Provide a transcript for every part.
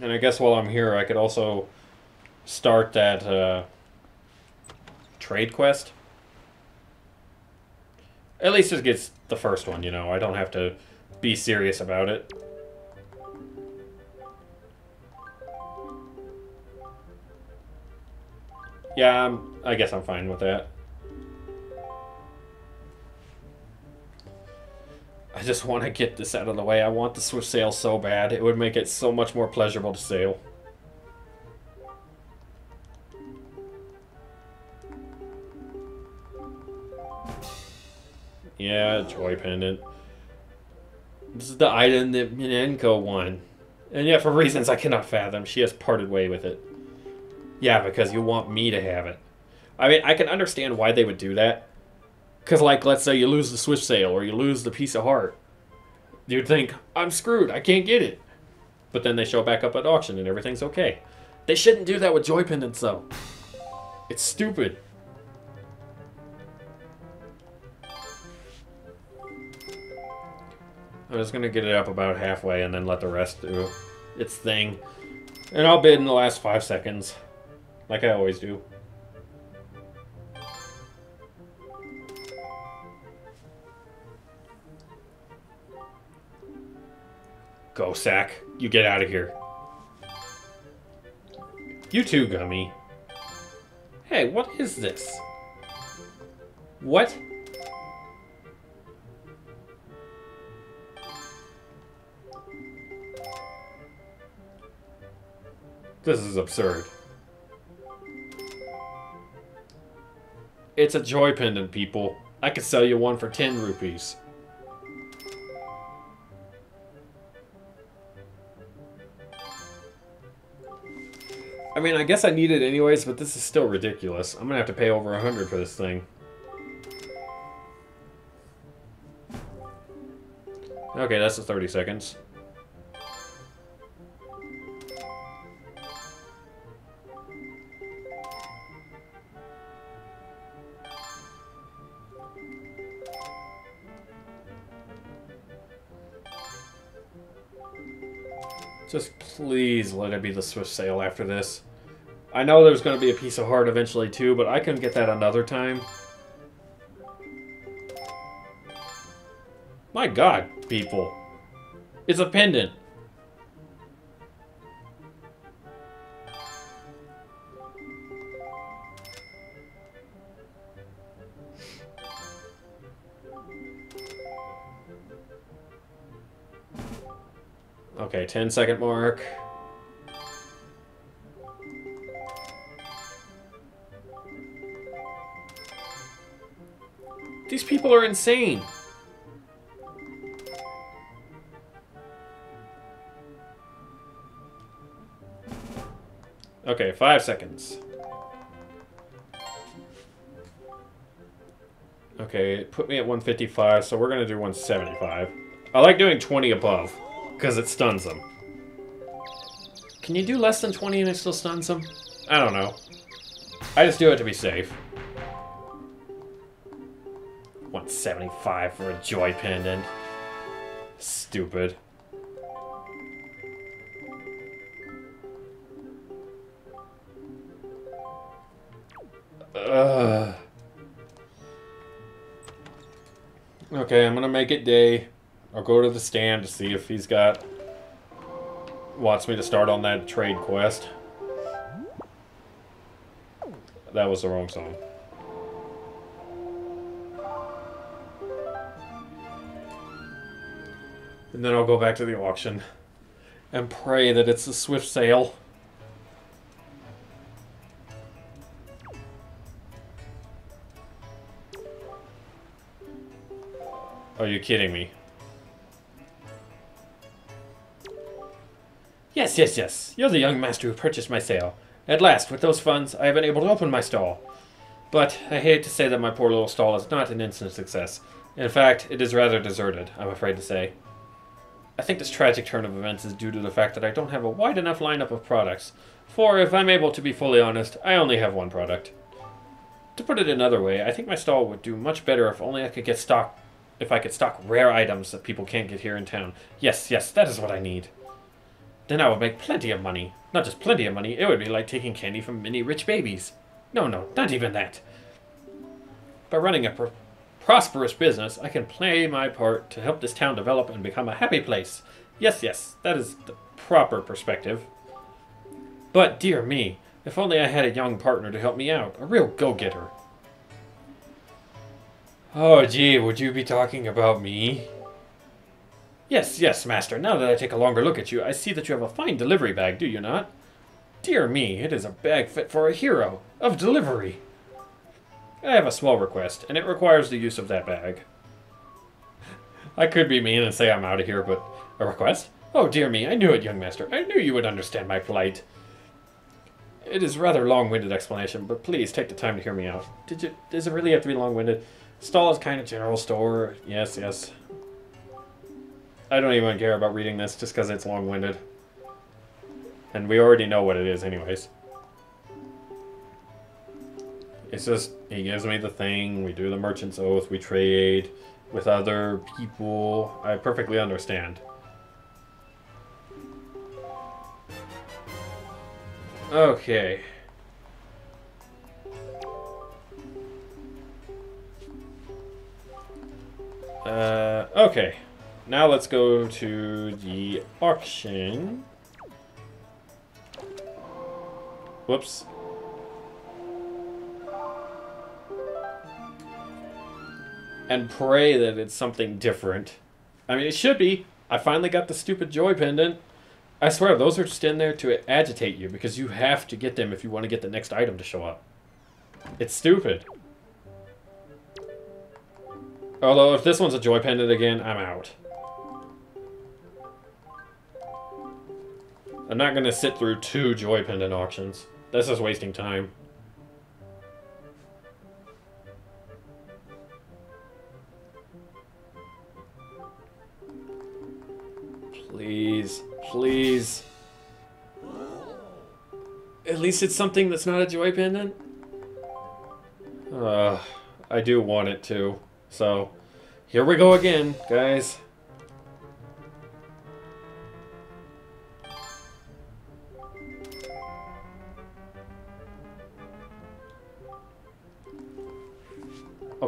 And I guess while I'm here, I could also start that uh, trade quest. At least it gets the first one, you know. I don't have to be serious about it. Yeah, I'm, I guess I'm fine with that. I just want to get this out of the way. I want the Swift sail so bad. It would make it so much more pleasurable to sail. Yeah, Joy Pendant. This is the item that Minenco won. And yet, for reasons I cannot fathom, she has parted way with it. Yeah, because you want me to have it. I mean, I can understand why they would do that. Because, like, let's say you lose the Swift sail or you lose the piece of heart. You'd think, I'm screwed, I can't get it. But then they show back up at auction and everything's okay. They shouldn't do that with Joy Pendants, though. It's stupid. I'm just gonna get it up about halfway and then let the rest do its thing. And I'll bid in the last five seconds. Like I always do. Gossack. You get out of here. You too, Gummy. Hey, what is this? What? This is absurd. It's a joy pendant, people. I could sell you one for 10 rupees. I mean, I guess I need it anyways, but this is still ridiculous. I'm gonna have to pay over a hundred for this thing. Okay, that's the 30 seconds. Please let it be the Swift Sail after this. I know there's going to be a piece of heart eventually too, but I can get that another time. My god, people. It's a pendant. Okay, 10 second mark. These people are insane. Okay, five seconds. Okay, put me at 155, so we're gonna do 175. I like doing 20 above, because it stuns them. Can you do less than 20 and it still stuns them? I don't know. I just do it to be safe. 175 for a joy pendant. Stupid. Ugh. Okay, I'm gonna make it day. I'll go to the stand to see if he's got... Wants me to start on that trade quest. That was the wrong song. And then I'll go back to the auction and pray that it's a swift sail. Are you kidding me? Yes, yes, yes. You're the young master who purchased my sail. At last, with those funds, I have been able to open my stall. But I hate to say that my poor little stall is not an instant success. In fact, it is rather deserted, I'm afraid to say. I think this tragic turn of events is due to the fact that I don't have a wide enough lineup of products. For, if I'm able to be fully honest, I only have one product. To put it another way, I think my stall would do much better if only I could get stock if I could stock rare items that people can't get here in town. Yes, yes, that is what I need. Then I would make plenty of money. Not just plenty of money, it would be like taking candy from many rich babies. No, no, not even that. By running a pr- prosperous business, I can play my part to help this town develop and become a happy place. Yes, yes, that is the proper perspective. But, dear me, if only I had a young partner to help me out, a real go getter. Oh, gee, would you be talking about me? Yes, yes, master. Now that I take a longer look at you, I see that you have a fine delivery bag, do you not? Dear me, it is a bag fit for a hero of delivery. I have a small request, and it requires the use of that bag. I could be mean and say I'm out of here, but a request? Oh, dear me, I knew it, young master. I knew you would understand my plight. It is rather long-winded explanation, but please take the time to hear me out. Did you? Does it really have to be long-winded? Stall is kind of general store. Yes, yes. I don't even care about reading this just because it's long-winded. And we already know what it is anyways. It's just, he gives me the thing, we do the merchant's oath, we trade with other people. I perfectly understand. Okay. Uh, okay. Now let's go to the auction. Whoops. And pray that it's something different. I mean, it should be. I finally got the stupid joy pendant. I swear, those are just in there to agitate you because you have to get them if you want to get the next item to show up. It's stupid. Although, if this one's a joy pendant again, I'm out. I'm not going to sit through two joy pendant auctions. This is wasting time. Please, please. At least it's something that's not a joy pendant. Uh, I do want it to. So, here we go again, guys.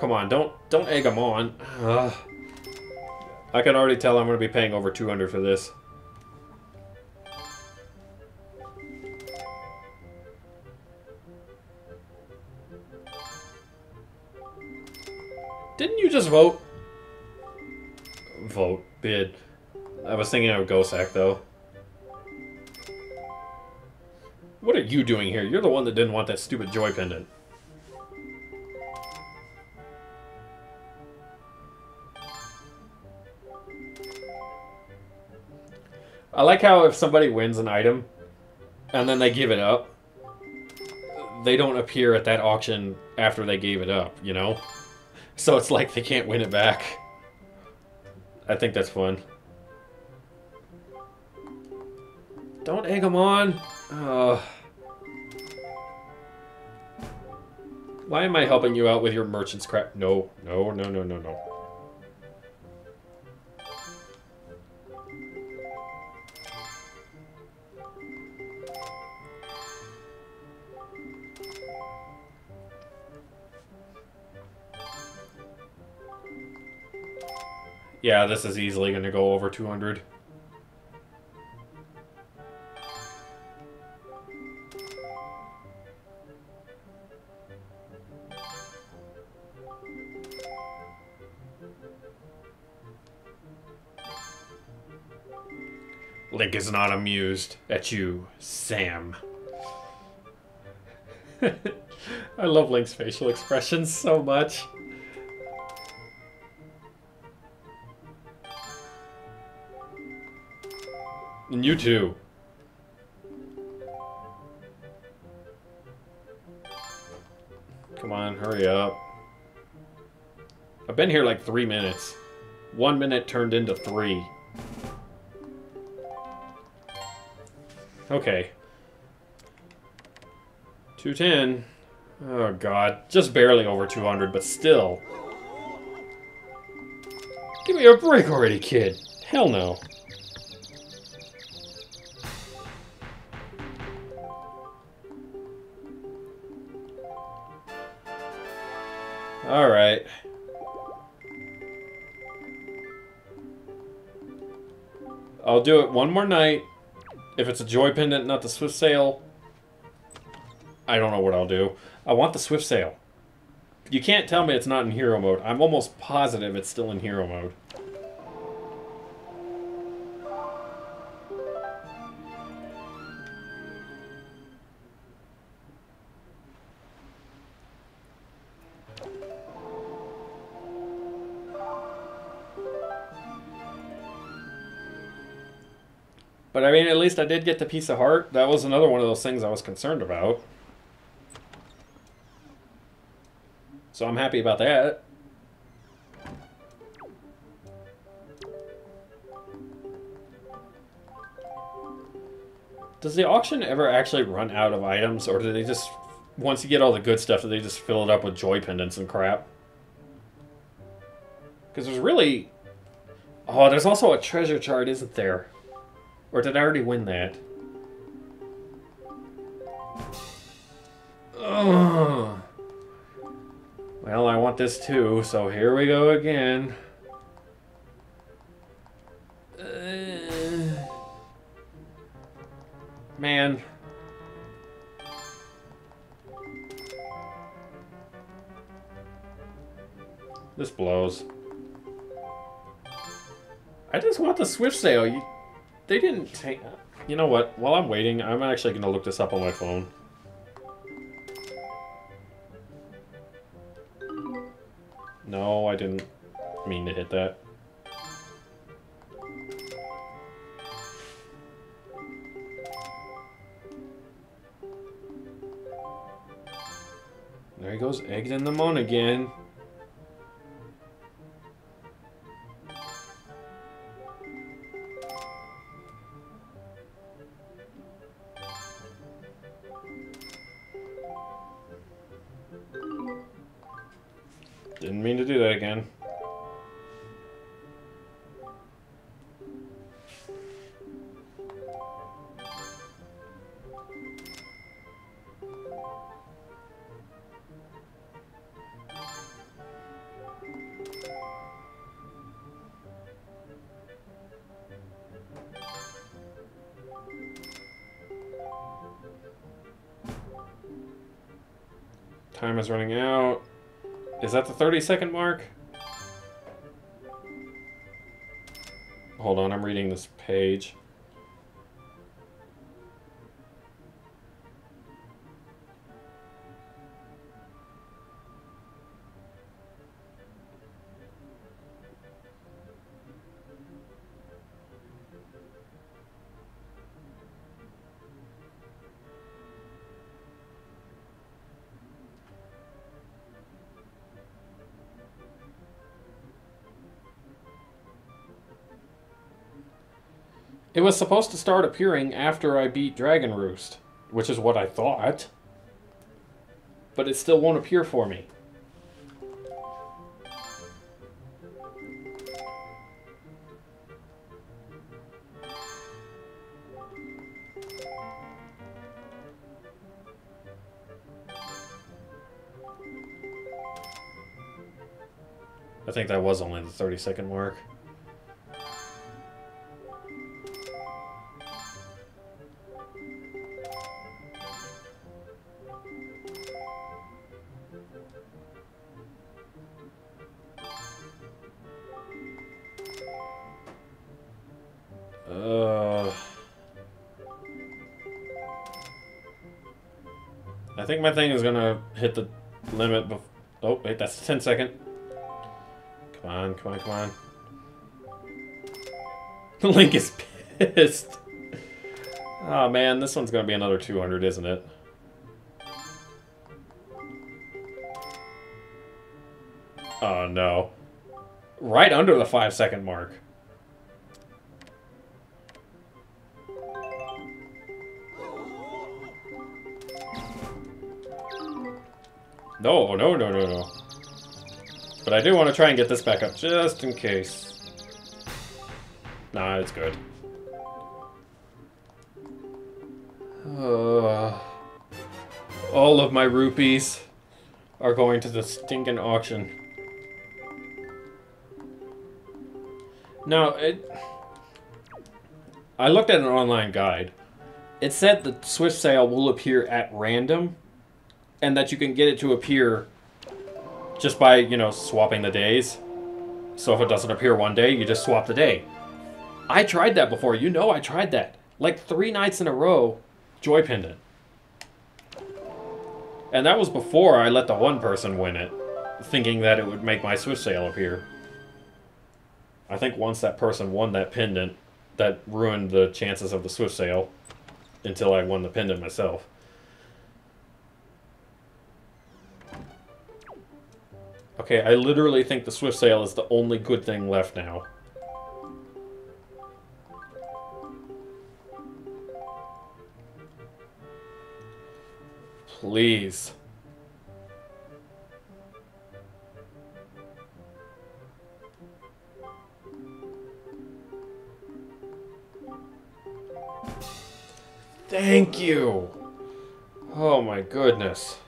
Come on. Don't don't egg them on. Ugh. I can already tell I'm going to be paying over 200 for this. Didn't you just vote? Vote. Bid. I was thinking of Gossack, though. What are you doing here? You're the one that didn't want that stupid joy pendant. I like how if somebody wins an item and then they give it up, they don't appear at that auction after they gave it up, you know? So it's like they can't win it back. I think that's fun. Don't egg them on. Why am I helping you out with your merchant's crap? No, no, no, no, no, no. Yeah, this is easily going to go over 200. Link is not amused at you, Sam. I love Link's facial expressions so much. And you too. Come on, hurry up. I've been here like three minutes. One minute turned into three. Okay. 210. Oh god. Just barely over 200, but still. Give me a break already, kid. Hell no. Alright. I'll do it one more night. If it's a joy pendant, not the swift sail, I don't know what I'll do. I want the swift sail. You can't tell me it's not in hero mode. I'm almost positive it's still in hero mode. But I mean, at least I did get the piece of heart. That was another one of those things I was concerned about. So I'm happy about that. Does the auction ever actually run out of items, or do they just, once you get all the good stuff, do they just fill it up with joy pendants and crap? Because there's really... Oh, there's also a treasure chart, isn't there? Or did I already win that? Ugh. Well, I want this too, so here we go again. Uh, man. This blows. I just want the Swift Sail. You they didn't take... You know what? While I'm waiting, I'm actually going to look this up on my phone. No, I didn't mean to hit that. There he goes, eggs in the moon again. Didn't mean to do that again. Time is running out. Is that the 30 second mark? Hold on, I'm reading this page. It was supposed to start appearing after I beat Dragon Roost, which is what I thought. But it still won't appear for me. I think that was only the 30 second mark. Uh, think my thing is gonna hit the limit. oh, wait, that's 10 second. Come on, come on, come on. The link is pissed. Oh man, this one's gonna be another 200, isn't it? Oh no. Right under the 5 second mark. No, no, no, no, no. But I do want to try and get this back up, just in case. Nah, it's good. Uh, all of my rupees. are going to the stinking auction. Now, it... I looked at an online guide. It said the Swift sail will appear at random, and that you can get it to appear just by, you know, swapping the days. So if it doesn't appear one day, you just swap the day. I tried that before. You know I tried that. Like three nights in a row, Joy Pendant. And that was before I let the one person win it, thinking that it would make my Swift sail appear. I think once that person won that pendant, that ruined the chances of the Swift sail until I won the pendant myself. Okay, I literally think the Swift sail is the only good thing left now. Please. Thank you. Oh my goodness.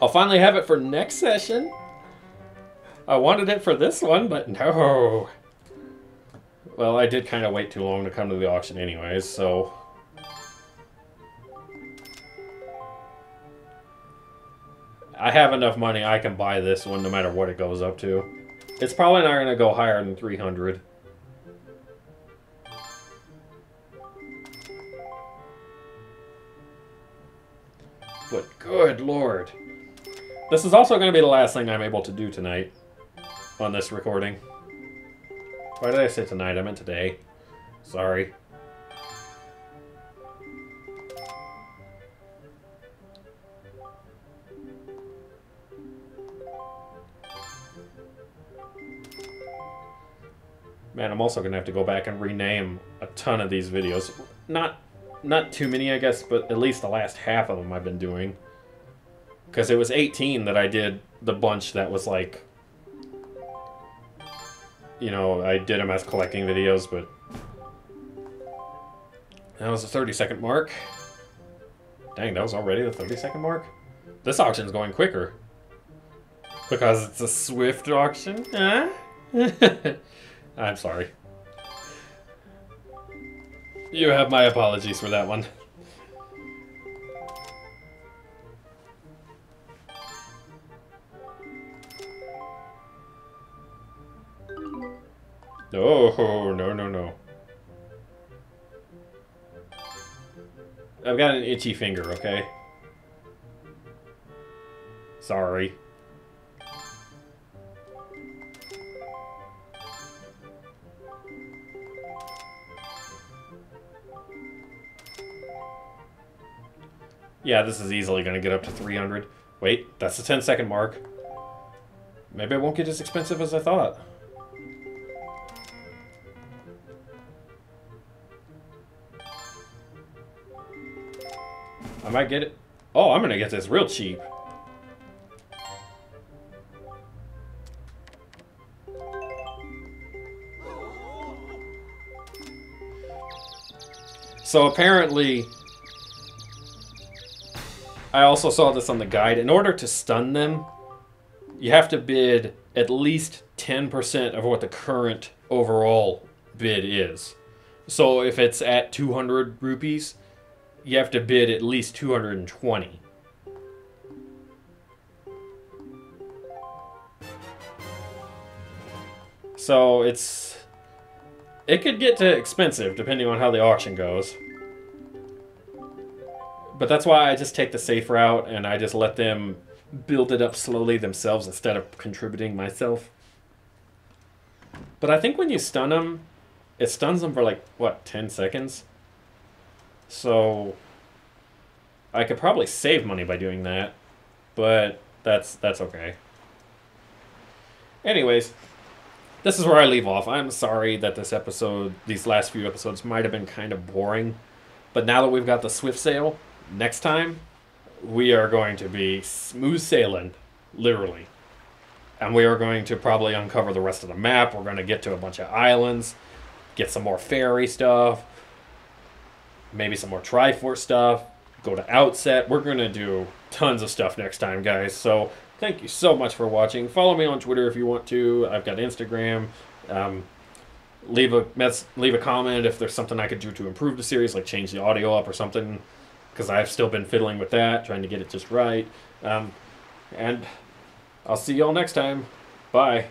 I'll finally have it for next session. I wanted it for this one, but no. Well, I did kind of wait too long to come to the auction anyways, so... I have enough money, I can buy this one no matter what it goes up to. It's probably not going to go higher than 300. But good lord. This is also going to be the last thing I'm able to do tonight on this recording. Why did I say tonight? I meant today. Sorry. Man, I'm also gonna have to go back and rename a ton of these videos. Not, not too many, I guess, but at least the last half of them I've been doing. Because it was 18 that I did the bunch that was like you know, I did them as collecting videos, but that was the 30 second mark. Dang, that was already the 30 second mark? This auction's going quicker. Because it's a Swift auction? Huh? I'm sorry. You have my apologies for that one. Oh, no, no, no. I've got an itchy finger, okay? Sorry. Yeah, this is easily going to get up to 300. Wait, that's the 10 second mark. Maybe it won't get as expensive as I thought. I might get it. Oh, I'm gonna get this real cheap. So apparently, I also saw this on the guide. In order to stun them, you have to bid at least 10% of what the current overall bid is. So if it's at 200 rupees, you have to bid at least 220. So it's it could get to expensive depending on how the auction goes. But that's why I just take the safe route and I just let them build it up slowly themselves instead of contributing myself. But I think when you stun them, it stuns them for like, what, 10 seconds? So I could probably save money by doing that, but that's that's okay. Anyways, this is where I leave off. I'm sorry that this episode, these last few episodes might have been kind of boring, but now that we've got the Swift sail, next time we are going to be smooth sailing, literally. And we are going to probably uncover the rest of the map. We're going to get to a bunch of islands. get some more fairy stuff, maybe some more Triforce stuff, go to Outset. We're going to do tons of stuff next time, guys. So thank you so much for watching. Follow me on Twitter if you want to. I've got Instagram. Um, leave a leave a comment if there's something I could do to improve the series, like change the audio up or something, because I've still been fiddling with that, trying to get it just right. Um, and I'll see y'all next time. Bye.